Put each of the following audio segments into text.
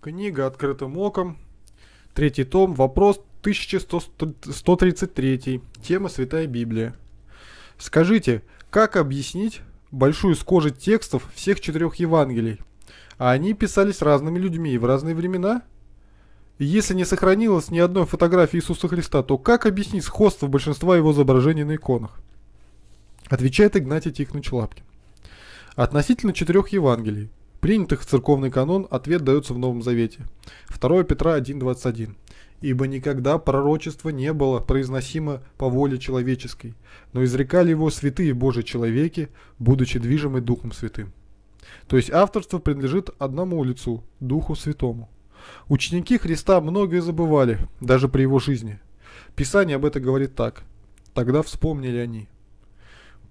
Книга «Открытым оком». Третий том. Вопрос 1133. Тема «Святая Библия». Скажите, как объяснить большую скожесть текстов всех четырех Евангелий? А они писались разными людьми в разные времена? И если не сохранилось ни одной фотографии Иисуса Христа, то как объяснить сходство большинства его изображений на иконах? Отвечает Игнатий Тихонович Лапкин. Относительно четырех Евангелий, принятых в церковный канон, ответ дается в Новом Завете. 2 Петра 1.21. «Ибо никогда пророчество не было произносимо по воле человеческой, но изрекали его святые Божьи человеки, будучи движимы Духом Святым». То есть авторство принадлежит одному лицу, Духу Святому. Ученики Христа многое забывали, даже при его жизни. Писание об этом говорит так. Тогда вспомнили они.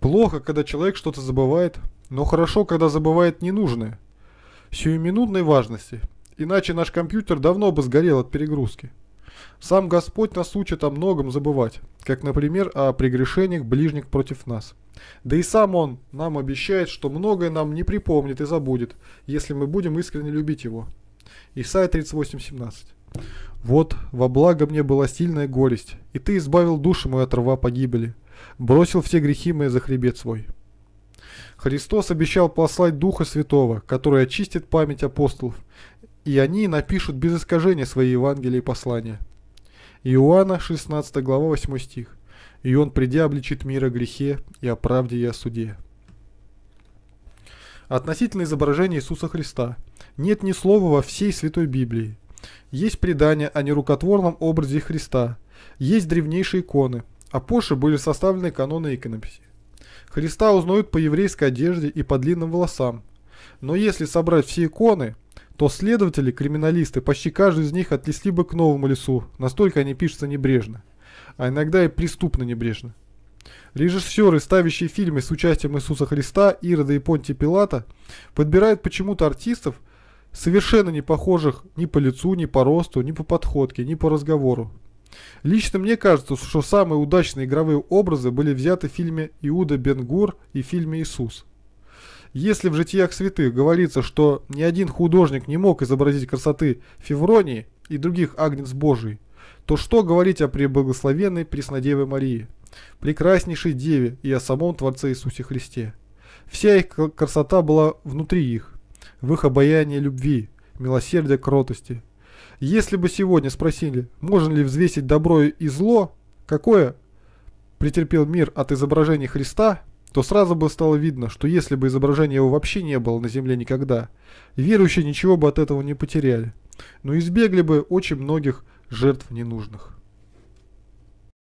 Плохо, когда человек что-то забывает, но хорошо, когда забывает ненужное. Сиюминутной важности, иначе наш компьютер давно бы сгорел от перегрузки. Сам Господь нас учит о многом забывать, как, например, о прегрешениях ближних против нас. Да и сам Он нам обещает, что многое нам не припомнит и забудет, если мы будем искренне любить Его. Исайя 38:17. Вот, во благо мне была сильная горесть, и ты избавил душу мою от рва погибели, бросил все грехи мои за хребет свой. Христос обещал послать Духа Святого, который очистит память апостолов, и они напишут без искажения свои Евангелия и послания. Иоанна 16 глава 8 стих. И он, придя, обличит мир о грехе и о правде и о суде. Относительно изображения Иисуса Христа нет ни слова во всей Святой Библии. Есть предания о нерукотворном образе Христа, есть древнейшие иконы, а позже были составлены каноны иконописи. Христа узнают по еврейской одежде и по длинным волосам. Но если собрать все иконы, то следователи, криминалисты, почти каждый из них отнесли бы к новому лесу, настолько они пишутся небрежно, а иногда и преступно небрежно. Режиссеры, ставящие фильмы с участием Иисуса Христа, Ирода и Понтия Пилата, подбирают почему-то артистов, совершенно не похожих ни по лицу, ни по росту, ни по подходке, ни по разговору. Лично мне кажется, что самые удачные игровые образы были взяты в фильме Иуда Бенгур и в фильме Иисус. Если в «Житиях святых» говорится, что ни один художник не мог изобразить красоты Февронии и других агнец Божий, то что говорить о преблагословенной Преснодеве Марии, прекраснейшей Деве и о самом Творце Иисусе Христе? Вся их красота была внутри их, в их обаянии любви, милосердия, кротости – если бы сегодня спросили, можно ли взвесить добро и зло, какое претерпел мир от изображения Христа, то сразу бы стало видно, что если бы изображения его вообще не было на земле никогда, верующие ничего бы от этого не потеряли, но избегли бы очень многих жертв ненужных.